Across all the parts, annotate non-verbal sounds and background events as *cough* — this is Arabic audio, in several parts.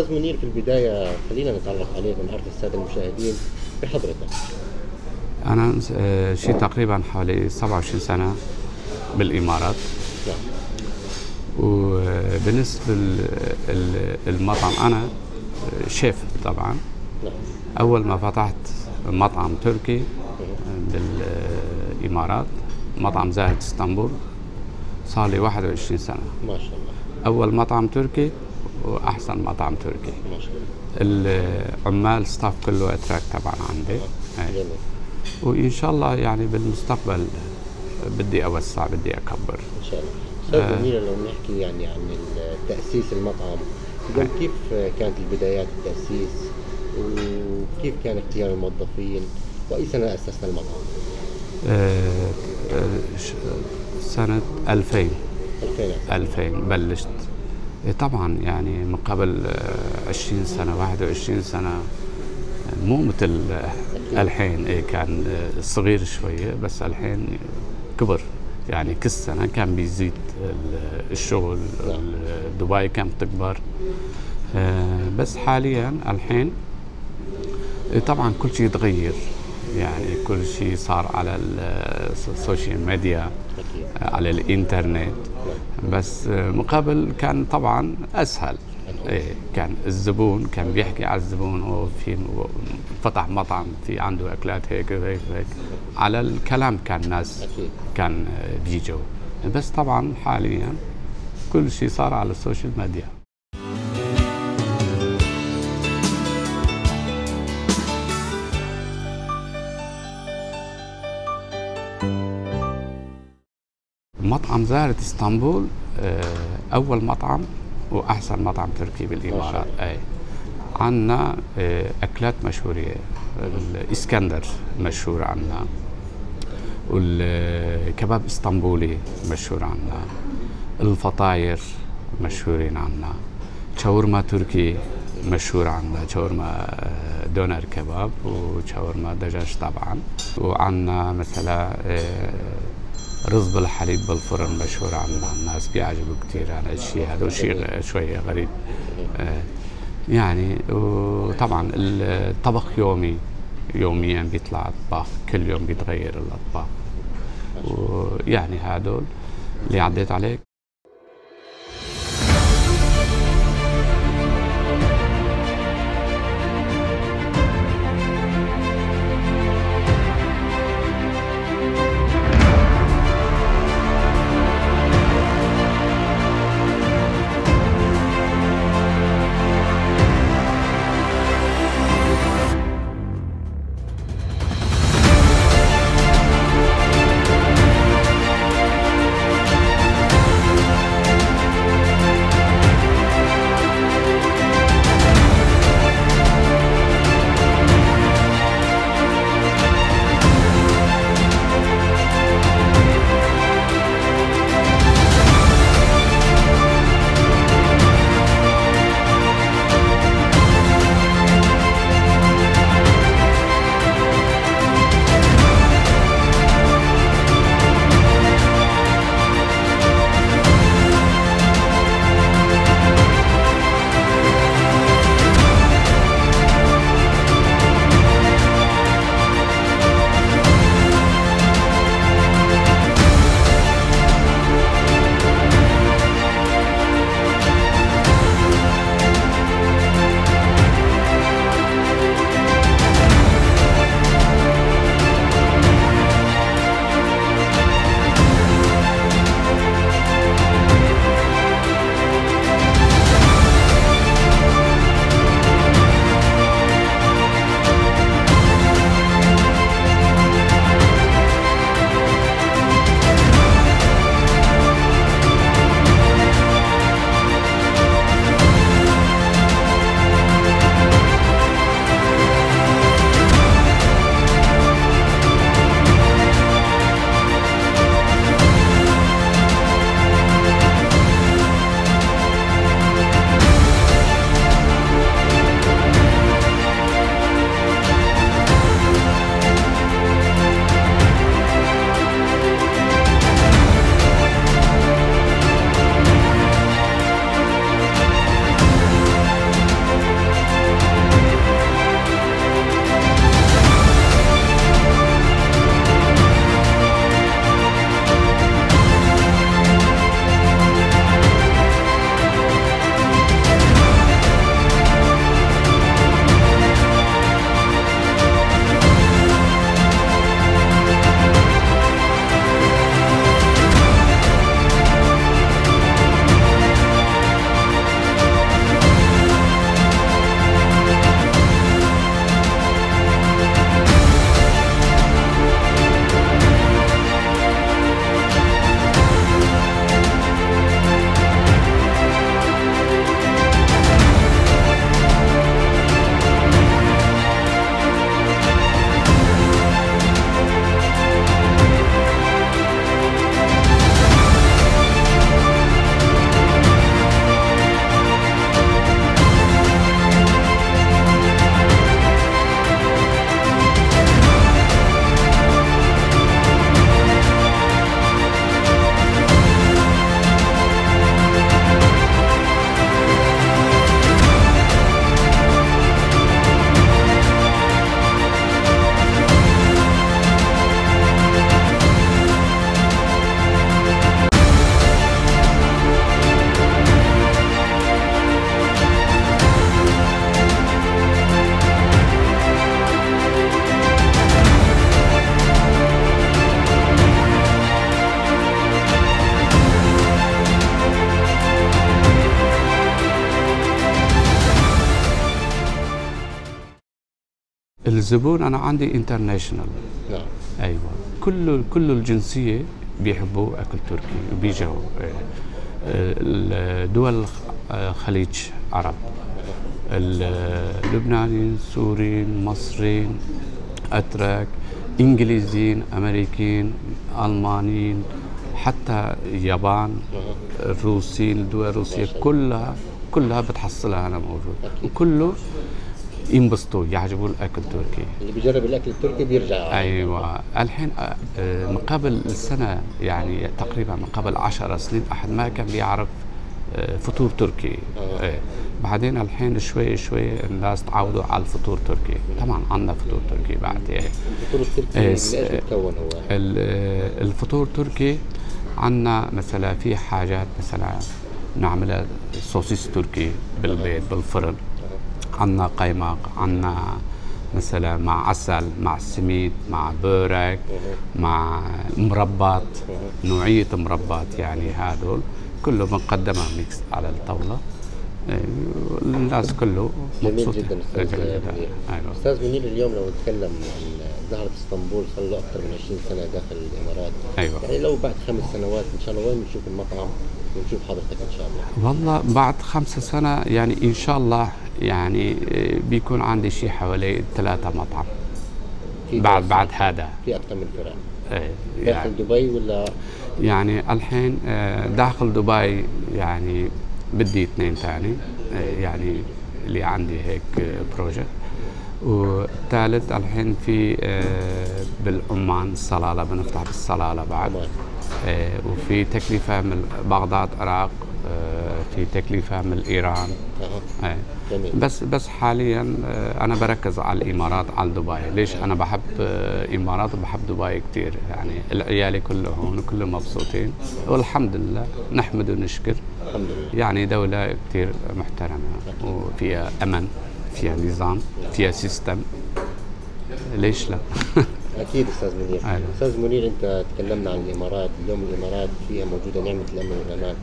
أستاذ منير في البداية خلينا نتعرف عليك ونعرف السادة المشاهدين بحضرتك. أنا آه، شي تقريبا حوالي 27 سنة بالإمارات. نعم. وبالنسبة للمطعم أنا شيف طبعا. نعم. أول ما فتحت مطعم تركي بالإمارات مطعم زاهد إسطنبول صار لي 21 سنة. ما شاء الله. أول مطعم تركي وأحسن مطعم تركي. العمال ستاف كله أتراك طبعا عندي. جميل وإن شاء الله يعني بالمستقبل بدي أوسع بدي أكبر. إن شاء الله. أستاذ منير لو نحكي يعني عن تاسيس المطعم إذا كيف كانت البدايات التأسيس؟ وكيف كان اختيار الموظفين؟ وأي سنة أسسنا المطعم؟ آه، آه، سنة 2000 2000 2000 بلشت. طبعا يعني من قبل آه، 20 سنة 21 سنة آه، مو مثل آه، الحين. إيه كان آه، صغير شوية بس الحين كبر. يعني كل سنة كان بيزيد ال- الشغل نعم. دبي كانت تكبر. آه، بس حاليا الحين إيه طبعا كل شيء تغير. يعني كل شيء صار على ال- ال social media على الإنترنت. بس مقابل كان طبعا أسهل. إيه كان الزبون كان بيحكي على الزبون أو في فتح مطعم في عنده أكلات هيك وهيك وهيك على الكلام كان الناس أكيد. كان بيجوا. بس طبعا حاليا كل شيء صار على ال social media. مطعم زهرة إسطنبول آه، أول مطعم وأحسن مطعم تركي بالإمارات. أي. عنا آه، أكلات مشهورة. الإسكندر مشهور عنا والكباب إسطنبولي مشهور عنا الفطاير مشهورين عنا شاورما تركي مشهور عنا شاورما آه، دونر كباب وشاورما دجاج طبعا. وعنا مثلا رز بالحليب بالفرن مشهور عنا الناس بيعجبوا كثير هذا الشيء هذا شيء شوية غريب. آه، يعني وطبعا الطبخ يومي يوميا بيطلع اطباق كل يوم بيتغير الاطباق ويعني هذول اللي عديت عليك. الزبون أنا عندي انترناشونال نعم. أيوه. كل كل الجنسية بيحبوا أكل تركي وبيجوا آه، آه، دول الخليج عرب. اللبنانيين سوريين مصريين أتراك إنجليزيين أمريكيين ألمانيين حتى اليابان الروسيين الدول الروسيه كلها كلها بتحصلها أنا موجود. وكله ينبسطوا يعجبوا الأكل التركي. اللي بيجرب الأكل التركي بيرجع. أيوه. الحين آه، آه، من قبل سنه يعني تقريبا من قبل عشر سنين أحد ما كان بيعرف آه، فطور تركي. إيه. بعدين الحين شوي شوي الناس تعودوا على الفطور التركي طبعا عندنا فطور تركي بعد يعني الفطور التركي إيه، إيش س- بتكون هو؟ ال- الفطور التركي عندنا مثلا في حاجات مثلا نعملها سوسيس تركي بالبيت بالفرن. عندنا قيماق عندنا مثلا مع عسل مع سميد مع بورك مع مربات. نوعية مربات يعني هذول. كله بنقدمها mix على الطاولة. إيه، الناس كله مبسوط جدا أستاذ. منير أيوة. أستاذ منير اليوم لو نتكلم عن زهرة إسطنبول صار له أكثر من 20 سنة داخل الإمارات. أيوة. يعني لو بعد خمس سنوات إن شاء الله وين بنشوف المطعم؟ ونشوف حضرتك إن شاء الله. والله بعد خمسة سنة يعني إن شاء الله يعني آه، بيكون عندي شيء حوالي ثلاثة مطعم. بعد. بعد هذا. في أكثر من فرع. داخل يعني, دبي ولا؟ يعني الحين آه، داخل دبي يعني بدي اثنين ثاني آه، يعني اللي عندي هيك بروجكت والثالث الحين في بالعمان الصلالة بنفتح بالصلالة بعد. وفي تكلفة من بغداد العراق آه، في تكلفة من إيران. آه. بس بس حاليا آه، أنا بركز على الإمارات على دبي. ليش؟ أنا بحب آه، الامارات وبحب دبي كثير يعني العيالي كلهم هون كلهم مبسوطين. والحمد لله نحمد ونشكر. الحمد لله. يعني دولة كثير محترمة وفيها أمن فيها نظام فيها سيستم ليش لا؟ *laughs* أكيد أستاذ منير. أيوة. أستاذ منير أنت تكلمنا عن الإمارات اليوم الإمارات فيها موجودة نعمة الأمن والأمان.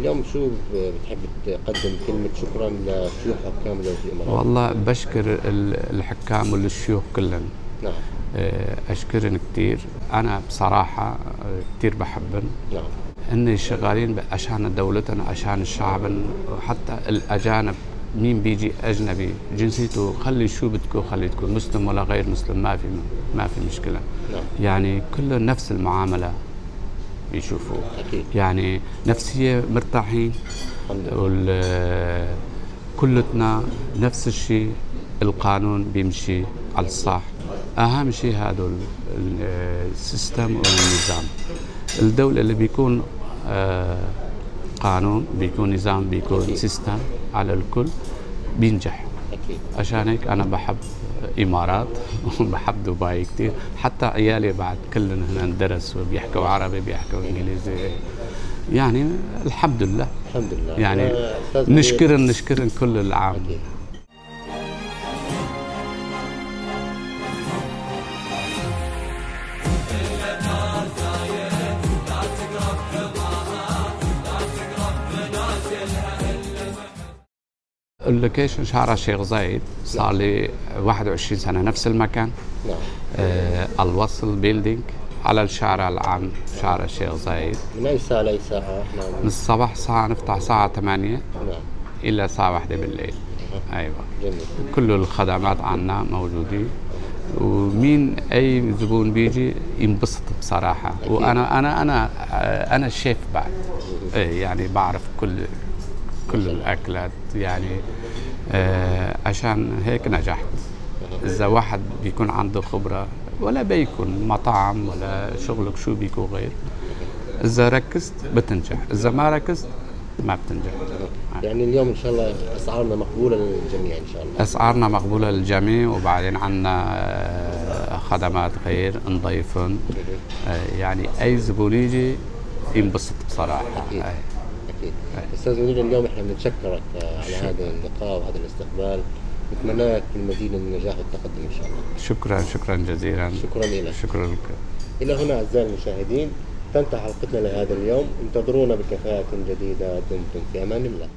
اليوم شو بتحب تقدم؟ كلمة شكرا لشيوخ حكام دوله الإمارات. والله بشكر ال- الحكام والشيوخ كلهم. نعم. آه، أشكرهم كثير أنا بصراحة آه، كثير بحبهم. نعم. هن شغالين عشان دولتنا عشان الشعب وحتى الأجانب مين بيجي أجنبي؟ جنسيته خلي شو بدكم خلي تكون مسلم ولا غير مسلم ما في ما في مشكلة. نعم. يعني كله نفس المعاملة بيشوفوا أكيد. يعني نفسية مرتاحين. كلتنا نفس الشيء القانون بيمشي على الصح. أهم شيء هذا ال- ال- السيستم والنظام. الدولة اللي بيكون آه، قانون بيكون نظام بيكون سيستم على الكل بينجح. عشان هيك أنا بحب إمارات *laughs* وبحب دبي كثير حتى عيالي بعد كلهم هنا درسوا بيحكوا عربي بيحكوا إنجليزي. يعني الحمد لله. الحمد لله. يعني نشكرن نشكرن كل العام. أكيد. ال location شارع الشيخ زايد صار لي 21 سنة نفس المكان. نعم. آه الوصل building على الشارع العام شارع الشيخ زايد. من أي ساعة لأي ساعة؟ من نعم الصباح ساعة نفتح ساعة 8 نعم. إلى ساعة واحدة بالليل. أيوة. جميل. كل الخدمات عنا موجودين. ومين أي زبون بيجي ينبسط بصراحة. وأنا أنا أنا آه، أنا الشيف بعد. إيه يعني بعرف كل كل الأكلات. يعني عشان هيك نجحت. إذا واحد بيكون عنده خبرة ولا بيكون مطعم ولا شغلك شو بيكون غير إذا ركزت بتنجح إذا ما ركزت ما بتنجح. يعني اليوم إن شاء الله أسعارنا مقبولة للجميع إن شاء الله. أسعارنا مقبولة للجميع وبعدين عندنا آه، خدمات غير نضيفهم آه، يعني أي زبون يجي ينبسط بصراحة. أكيد. أكيد أستاذ منير اليوم إحنا بنتشكرك آه، على هذا اللقاء وهذا الاستقبال. نتمنى لك المزيد من النجاح والتقدم إن شاء الله. شكرا شكرا جزيلا. شكرا لك. شكرا لك. إلى هنا أعزائي المشاهدين تنتهي حلقتنا لهذا اليوم. انتظرونا بكفاءة جديدة دمتم في أمان الله.